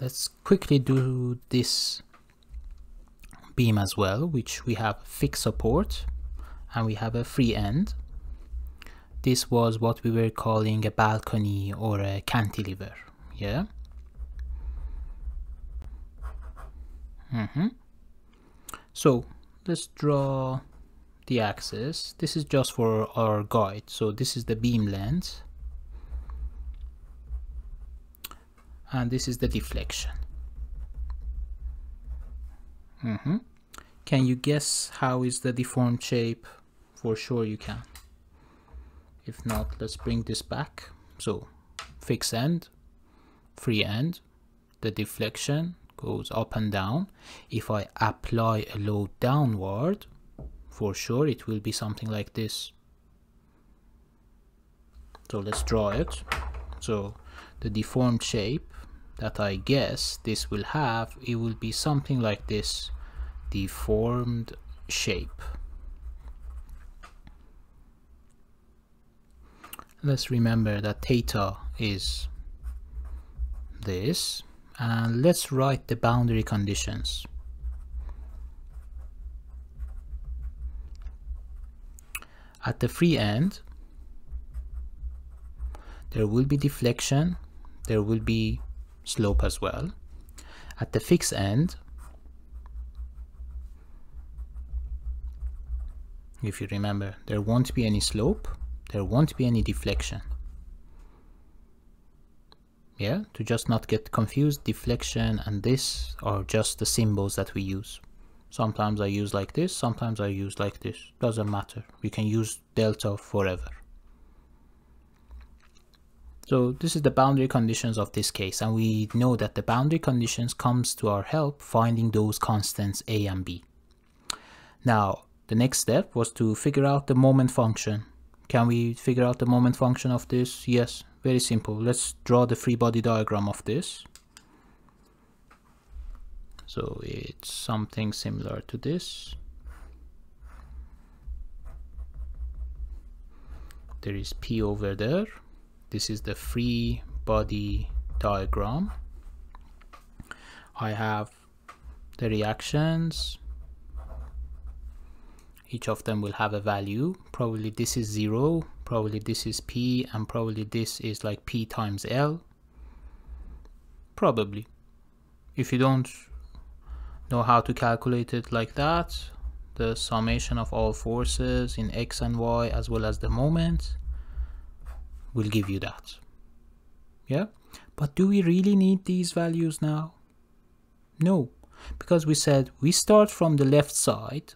let's quickly do this beam as well which we have fixed support and we have a free end. This was what we were calling a balcony or a cantilever yeah? Mm -hmm. so let's draw the axis. This is just for our guide. So this is the beam length and this is the deflection. Mm -hmm. can you guess how is the deformed shape? For sure you can. If not let's bring this back. So fixed end free end the deflection goes up and down. If I apply a load downward for sure it will be something like this. So let's draw it. So the deformed shape that I guess this will have it will be something like this deformed shape. Let's remember that theta is this and let's write the boundary conditions. At the free end there will be deflection. There will be slope as well. At the fixed end if you remember there won't be any slope. There won't be any deflection. Yeah to just not get confused deflection and this are just the symbols that we use. Sometimes I use like this sometimes I use like this. Doesn't matter. We can use delta forever so this is the boundary conditions of this case and we know that the boundary conditions comes to our help finding those constants a and b now the next step was to figure out the moment function can we figure out the moment function of this? Yes, very simple. Let's draw the free body diagram of this. So it's something similar to this. There is P over there. This is the free body diagram. I have the reactions. Each of them will have a value. Probably this is 0 probably this is p and probably this is like p times l. Probably. If you don't know how to calculate it like that the summation of all forces in x and y as well as the moment will give you that yeah but do we really need these values now no because we said we start from the left side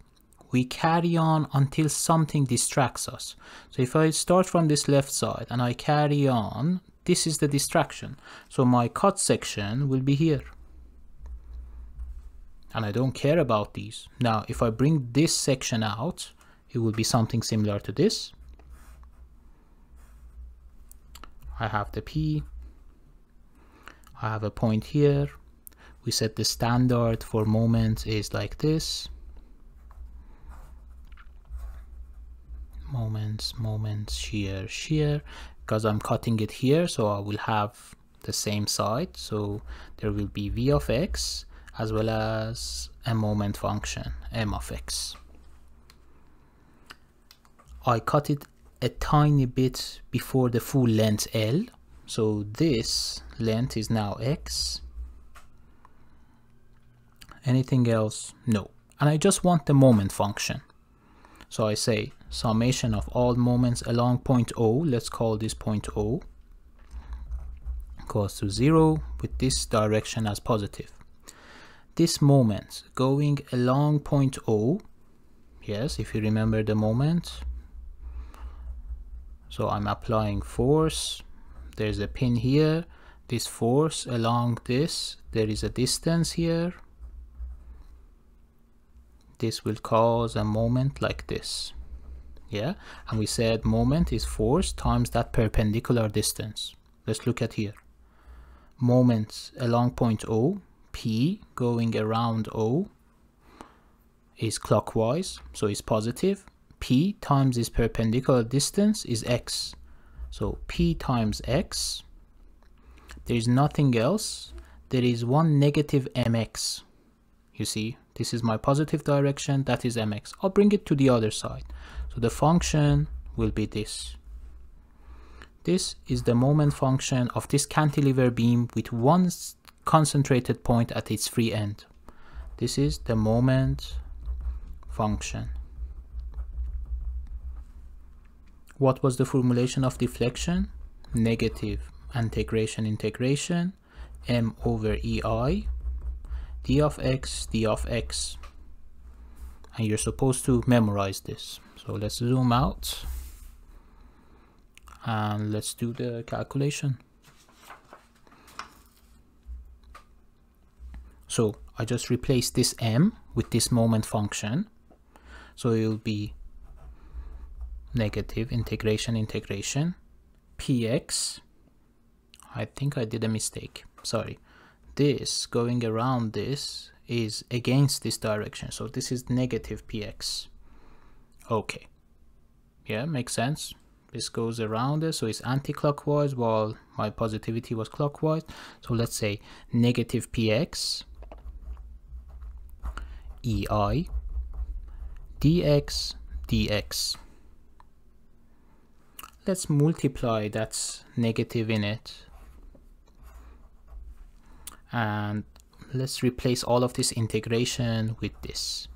we carry on until something distracts us. So if I start from this left side and I carry on, this is the distraction. So my cut section will be here. And I don't care about these. Now, if I bring this section out, it will be something similar to this. I have the P. I have a point here. We set the standard for moment is like this. moments moments shear shear because I'm cutting it here so I will have the same side so there will be v of x as well as a moment function m of x I cut it a tiny bit before the full length L. So this length is now x. Anything else? No. And I just want the moment function. So I say summation of all moments along point O, let's call this point O, goes to 0 with this direction as positive. This moment going along point O, yes, if you remember the moment, so I'm applying force, there's a pin here, this force along this, there is a distance here, this will cause a moment like this. Yeah? And we said moment is force times that perpendicular distance. Let's look at here. Moments along point O P going around O is clockwise so it's positive P times this perpendicular distance is X so P times X there is nothing else there is one negative mx. You see, this is my positive direction, that is mx. I'll bring it to the other side. So the function will be this. This is the moment function of this cantilever beam with one concentrated point at its free end. This is the moment function. What was the formulation of deflection? Negative integration integration m over ei d of x d of x. And you're supposed to memorize this. So let's zoom out and let's do the calculation. So I just replace this m with this moment function. So it will be negative integration integration. Px I think I did a mistake. Sorry. This going around this is against this direction. So this is negative px okay. Yeah makes sense. This goes around it so it's anti-clockwise while my positivity was clockwise. So let's say negative px ei dx dx let's multiply that's negative in it. And let's replace all of this integration with this.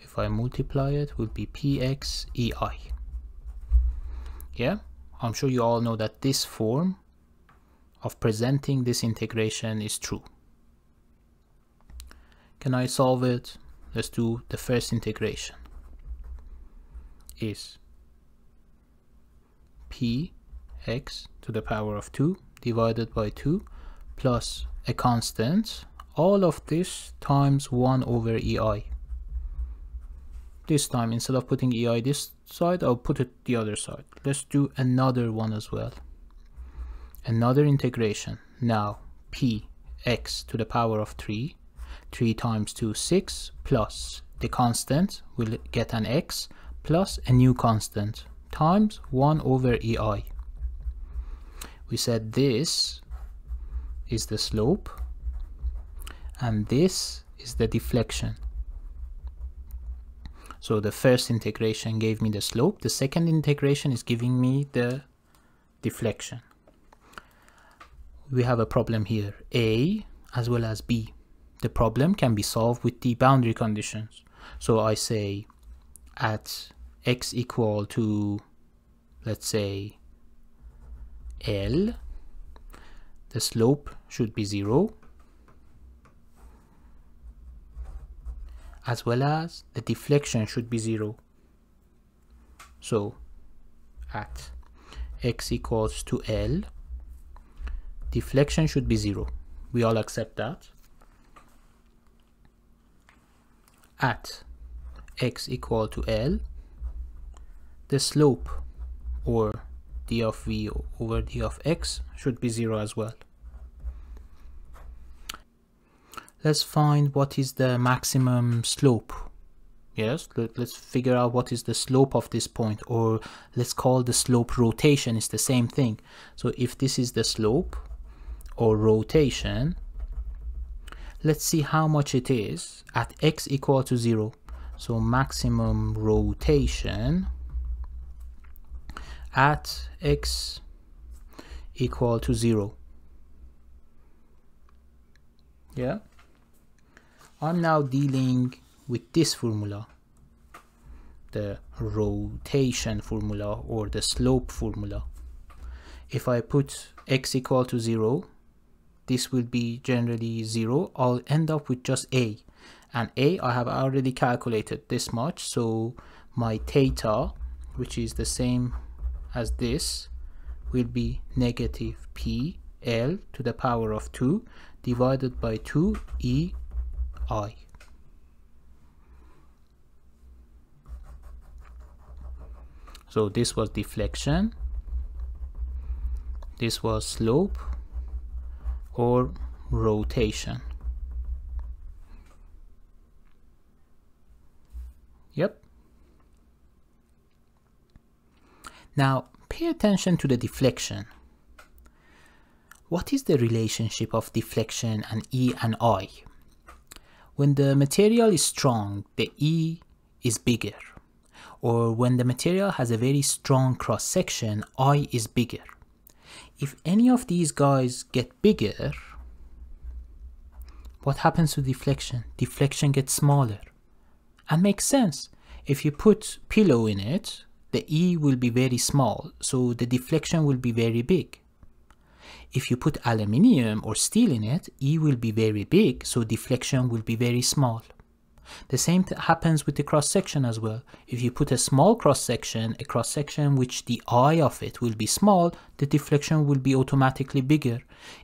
If I multiply it will be px ei yeah? I'm sure you all know that this form of presenting this integration is true. Can I solve it? Let's do the first integration is p x to the power of 2 divided by 2 plus a constant. All of this times 1 over ei this time instead of putting ei this side I'll put it the other side. Let's do another one as well. Another integration. Now p x to the power of 3 3 times 2 6 plus the constant will get an x plus a new constant times 1 over ei we said this is the slope and this is the deflection. So the first integration gave me the slope. The second integration is giving me the deflection. We have a problem here. A as well as b. The problem can be solved with the boundary conditions. So I say at x equal to let's say L, the slope should be 0, as well as the deflection should be 0. So at x equals to L, deflection should be 0. We all accept that. At x equal to L, the slope or d of v over d of x should be 0 as well. Let's find what is the maximum slope. Yes, let, us figure out what is the slope of this point or let's call the slope rotation, it's the same thing. So if this is the slope or rotation, let's see how much it is at x equal to 0. So maximum rotation at x equal to 0 yeah. I'm now dealing with this formula the rotation formula or the slope formula. If I put x equal to 0 this will be generally 0 I'll end up with just a and a I have already calculated this much so my theta which is the same as this will be negative p l to the power of 2 divided by 2 e i. So this was deflection, this was slope or rotation. Yep. Now pay attention to the deflection. What is the relationship of deflection and E and I? When the material is strong, the E is bigger. Or when the material has a very strong cross section, I is bigger. If any of these guys get bigger, what happens to deflection? Deflection gets smaller. And makes sense. If you put pillow in it, the E will be very small, so the deflection will be very big. If you put aluminium or steel in it, E will be very big, so deflection will be very small. The same happens with the cross section as well. If you put a small cross section, a cross section which the I of it will be small, the deflection will be automatically bigger.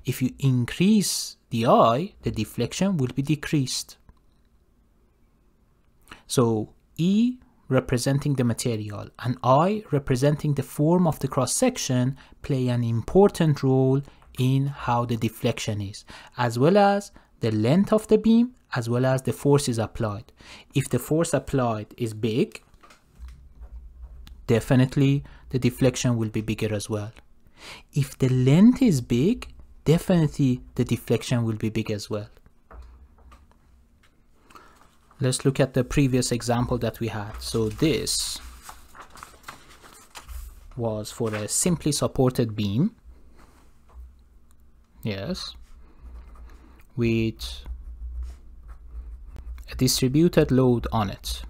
If you increase the I, the deflection will be decreased. So E representing the material and I representing the form of the cross section play an important role in how the deflection is, as well as the length of the beam, as well as the forces applied. If the force applied is big, definitely the deflection will be bigger as well. If the length is big, definitely the deflection will be big as well. Let's look at the previous example that we had. So this was for a simply supported beam. Yes. With a distributed load on it.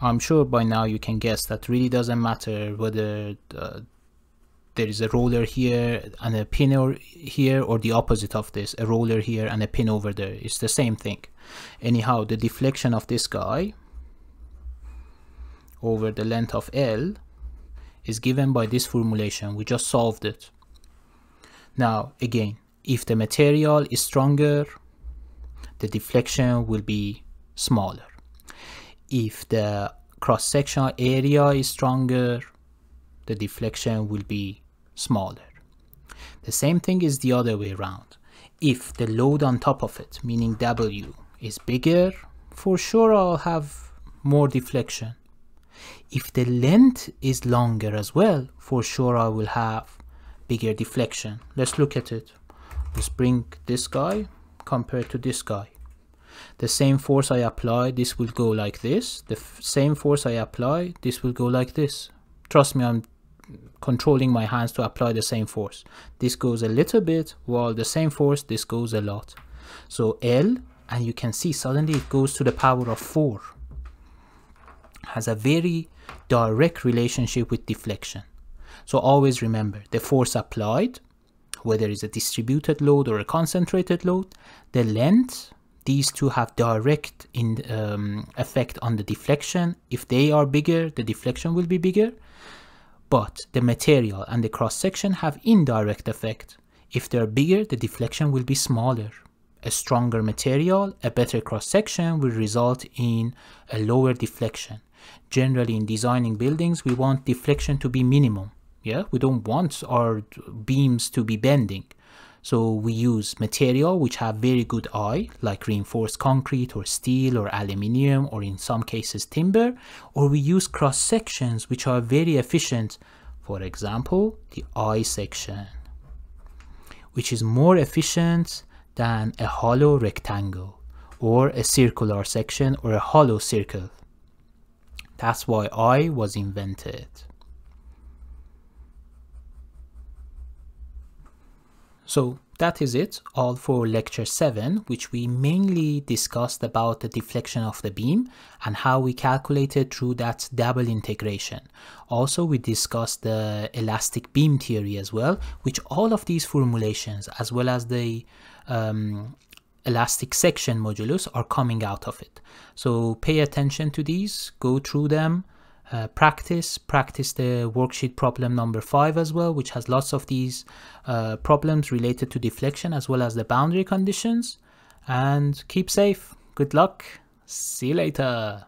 I'm sure by now you can guess that really doesn't matter whether uh, there is a roller here and a pin here or the opposite of this, a roller here and a pin over there. It's the same thing. Anyhow, the deflection of this guy over the length of L is given by this formulation. We just solved it. Now, again, if the material is stronger, the deflection will be smaller. If the cross-sectional area is stronger, the deflection will be smaller. The same thing is the other way around. If the load on top of it, meaning W, is bigger, for sure I'll have more deflection. If the length is longer as well, for sure I will have bigger deflection. Let's look at it. Let's bring this guy compared to this guy. The same force I apply, this will go like this. The same force I apply, this will go like this. Trust me, I'm controlling my hands to apply the same force. This goes a little bit, while the same force, this goes a lot. So L and you can see suddenly it goes to the power of 4 has a very direct relationship with deflection. So always remember the force applied whether it's a distributed load or a concentrated load the length these two have direct in, um, effect on the deflection. If they are bigger the deflection will be bigger. But the material and the cross section have indirect effect. If they're bigger the deflection will be smaller a stronger material, a better cross section will result in a lower deflection. Generally in designing buildings, we want deflection to be minimum. Yeah, we don't want our beams to be bending. So we use material which have very good eye, like reinforced concrete or steel or aluminium or in some cases timber, or we use cross sections which are very efficient. For example, the I section, which is more efficient than a hollow rectangle or a circular section or a hollow circle. That's why I was invented. So that is it all for lecture 7 which we mainly discussed about the deflection of the beam and how we calculated through that double integration. Also we discussed the elastic beam theory as well which all of these formulations as well as the um, elastic section modulus are coming out of it. So pay attention to these, go through them, uh, practice, practice the worksheet problem number five as well, which has lots of these uh, problems related to deflection as well as the boundary conditions. And keep safe. Good luck. See you later.